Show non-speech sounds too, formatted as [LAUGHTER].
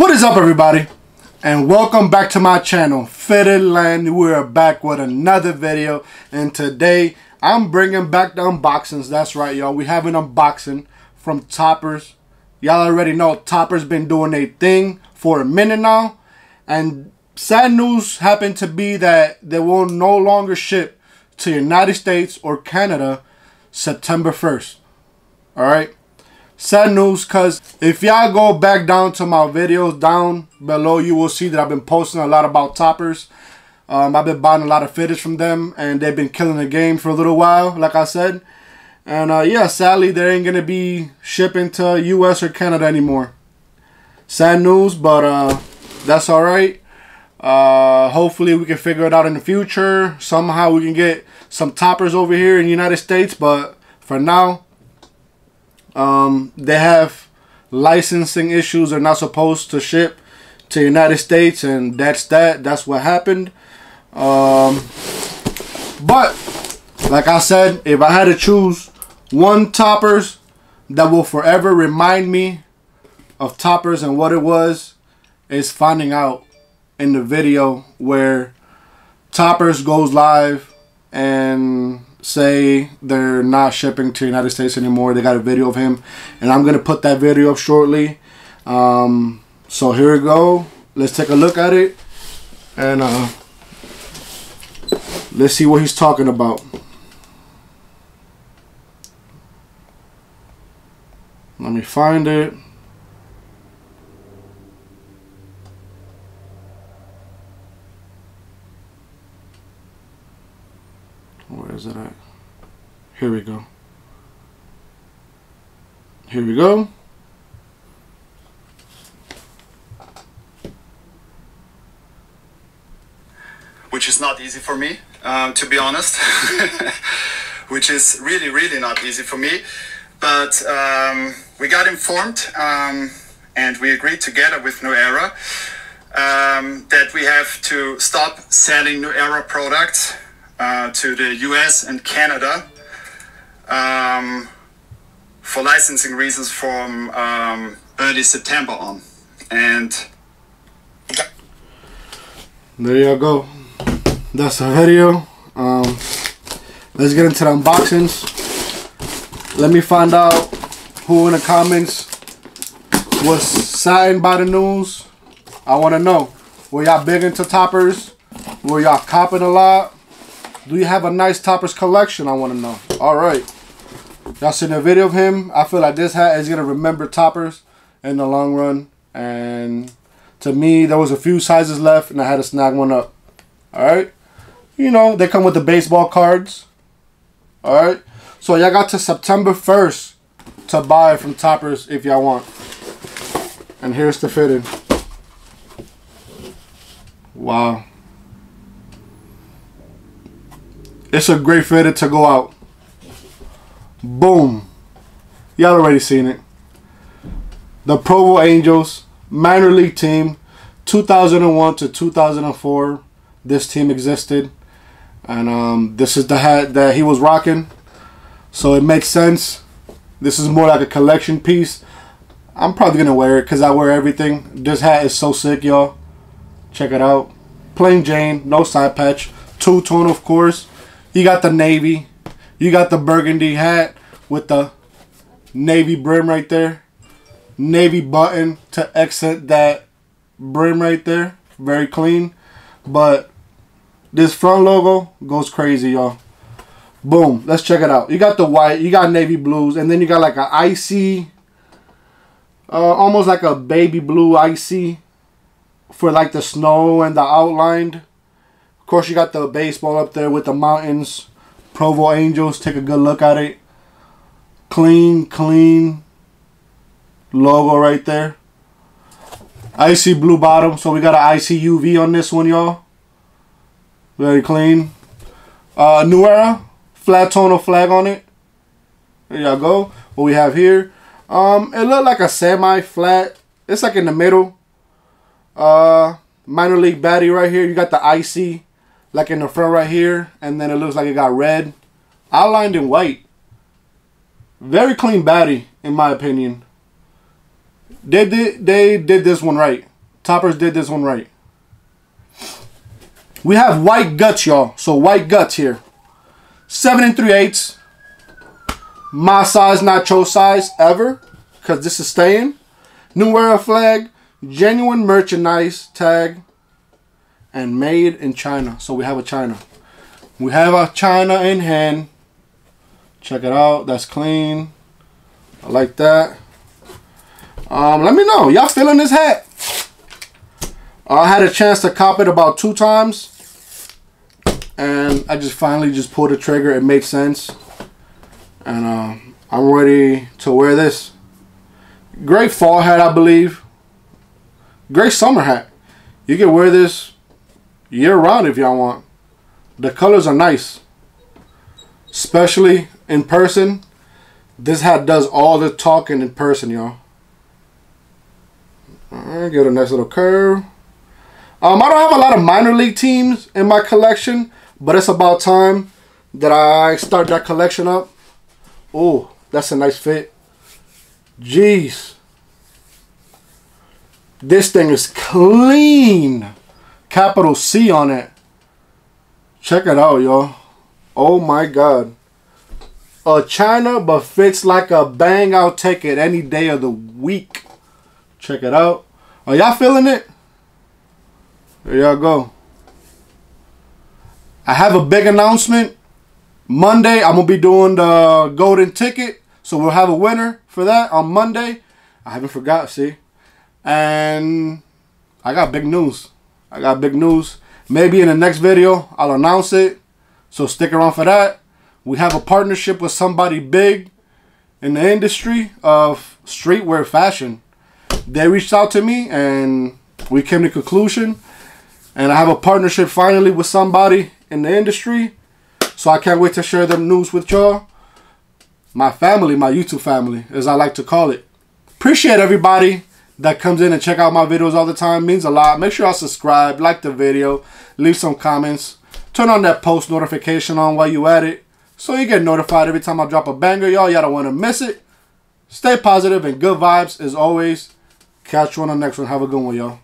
What is up everybody? And welcome back to my channel, Fitted Land. We are back with another video. And today, I'm bringing back the unboxings. That's right, y'all. We have an unboxing from Topperz. Y'all already know Topperz been doing a thing for a minute now. And sad news happened to be that they will no longer ship to United States or Canada September 1st. Alright? Sad news because if y'all go back down to my videos down below, you will see that I've been posting a lot about Topperz. Um, I've been buying a lot of fitteds from them and they've been killing the game for a little while, like I said. And uh, yeah, sadly, they ain't to be shipping to US or Canada anymore. Sad news, but uh, that's alright. Uh, hopefully we can figure it out in the future. Somehow we can get some Topperz over here in the United States, but for now, um, they have licensing issues. They're not supposed to ship to United States, and that's that. That's what happened. Um, but like I said, if I had to choose one Topperz that will forever remind me of Topperz and what it was, is finding out in the video where Topperz goes live and say they're not shipping to United States anymore. They got a video of him, and I'm gonna put that video up shortly. Um, so here we go. Let's take a look at it, and uh, let's see what he's talking about. Let me find it. Where is it at? Here we go. Here we go. Which is not easy for me, um, to be honest. [LAUGHS] Which is really, really not easy for me. But um, we got informed um, and we agreed together with New Era um, that we have to stop selling New Era products uh, to the US and Canada um, for licensing reasons from um, early September on. And there you go. That's the video. Um, let's get into the unboxings. Let me find out who in the comments was signed by the news. I want to know. Were y'all big into Topperz? Were y'all copping a lot? Do you have a nice Topperz collection? I want to know. All right. Y'all seen a video of him. I feel like this hat is going to remember Topperz in the long run. And to me, there was a few sizes left and I had to snag one up. All right. You know, they come with the baseball cards. All right. So y'all got to September 1st to buy from Topperz if y'all want. And here's the fitting. Wow. It's a great fitted to go out. Boom. Y'all already seen it. The Provo Angels minor league team 2001 to 2004 this team existed. And um, this is the hat that he was rocking. So it makes sense. This is more like a collection piece. I'm probably gonna wear it because I wear everything. This hat is so sick y'all. Check it out. Plain Jane no side patch. Two tone of course. You got the navy you got the burgundy hat with the navy brim right there. Navy button to accent that brim right there. Very clean. But this front logo goes crazy y'all. Boom. Let's check it out. You got the white you got navy blues and then you got like a icy uh, almost like a baby blue icy for like the snow and the outlined of course you got the baseball up there with the mountains Provo Angels take a good look at it. Clean clean logo right there. Icy blue bottom so we got an icy UV on this one y'all. Very clean. Uh, new era flat tonal flag on it. There y'all go. What we have here um it looked like a semi flat it's like in the middle. Uh minor league baddie right here. You got the icy like in the front right here and then it looks like it got red outlined in white very clean body, in my opinion they did they did this one right. Topperz did this one right. We have white guts, y'all. So white guts here. Seven and three eighths. My size, not size ever. Because this is staying. New Era flag. Genuine merchandise tag. And made in China. So we have a China. We have a China in hand. Check it out. That's clean. I like that. Um, let me know. Y'all feeling this hat? I had a chance to cop it about two times. And I just finally just pulled the trigger. It made sense. And uh, I'm ready to wear this. Great fall hat, I believe. Great summer hat. You can wear this year round if y'all want. The colors are nice. Especially in person. This hat does all the talking in person, y'all. Alright, get a nice little curve. Um, I don't have a lot of minor league teams in my collection, but it's about time that I start that collection up. Oh, that's a nice fit. Jeez. This thing is clean. Capital C on it. Check it out, y'all. Oh my God. A China, but fits like a bang. I'll take it any day of the week. Check it out. Are y'all feeling it? There y'all go. I have a big announcement. Monday, I'm going to be doing the golden ticket. So we'll have a winner for that on Monday. I haven't forgot, see? And I got big news. I got big news. Maybe in the next video, I'll announce it. So stick around for that. We have a partnership with somebody big in the industry of streetwear fashion they reached out to me and we came to conclusion. And I have a partnership finally with somebody in the industry. So I can't wait to share them news with y'all. My family, my YouTube family, as I like to call it. Appreciate everybody that comes in and check out my videos all the time. It means a lot. Make sure y'all subscribe, like the video, leave some comments. Turn on that post notification on while you at it. So you get notified every time I drop a banger, y'all. Y'all don't want to miss it. Stay positive and good vibes as always. Catch you on the next one. Have a good one, y'all.